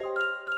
you